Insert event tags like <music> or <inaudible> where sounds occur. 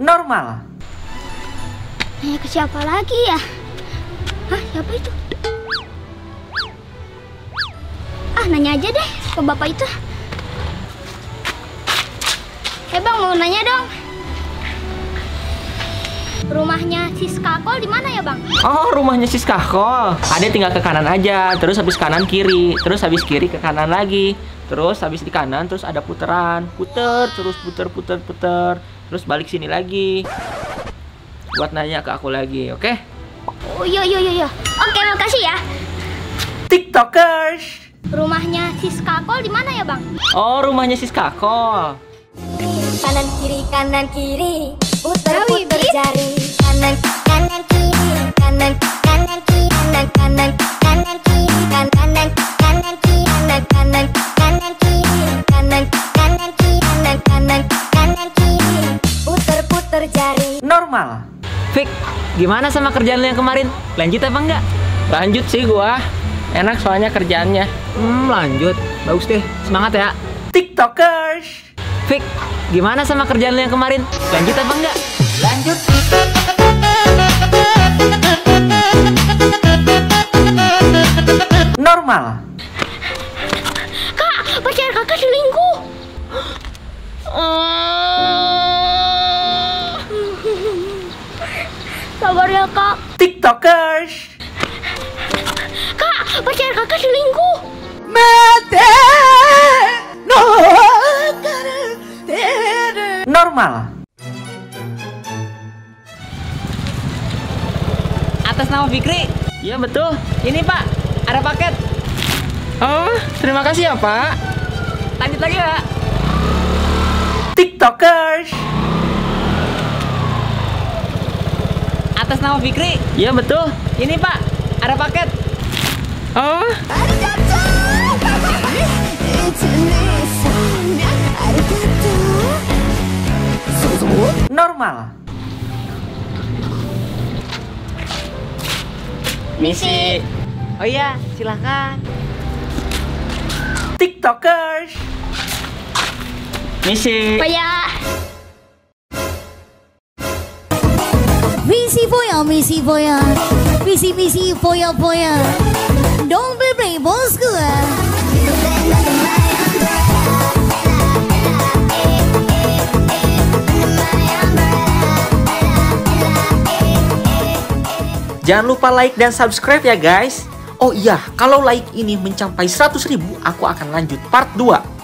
Normal. Nanya ke siapa lagi ya? Hah, siapa itu? Ah, nanya aja deh ke bapak itu. Eh bang, mau nanya dong. Rumahnya Siska Kol di mana ya bang? Oh, rumahnya Siska Kol. Ada tinggal ke kanan aja, terus habis kanan kiri, terus habis kiri ke kanan lagi. Terus habis di kanan terus ada puteran, puter terus puter puter puter, terus balik sini lagi. Buat nanya ke aku lagi, oke? Oh iya iya iya. iya. Oke, makasih ya. TikTokers. Rumahnya Siska Kol di mana ya bang? Oh, rumahnya Siska Kol. kanan kiri kanan kiri puter Bi. jari kanan kanan kiri kanan kanan kiri Normal. Fik, gimana sama kerjaan lu yang kemarin? Lanjut apa enggak? Lanjut sih gua. Enak soalnya kerjaannya. Hmm, lanjut. Bagus deh. Semangat ya. TikTokers. Fik, gimana sama kerjaan lu yang kemarin? Lanjut apa enggak? Lanjut. Normal. Kak, pacar kakak selingkuh. Sabar <gasps> ya kak. TikTokers. Kak, pacar kakak selingkuh. Normal. Atas nama Fikri. Iya betul. Ini Pak, ada paket. Oh, terima kasih ya Pak. Lanjut lagi ya. TikTokers. Atas nama Fikri. Iya betul. Ini Pak, ada paket. Oh, normal. Misi Oh iya, silahkan. TikTokers. Misi. Apa ya? Misi foya misi foya misi misi foya foya don't be brave bosku Jangan lupa like dan subscribe ya guys. Oh iya, kalau like ini mencapai 100 ribu, aku akan lanjut part 2.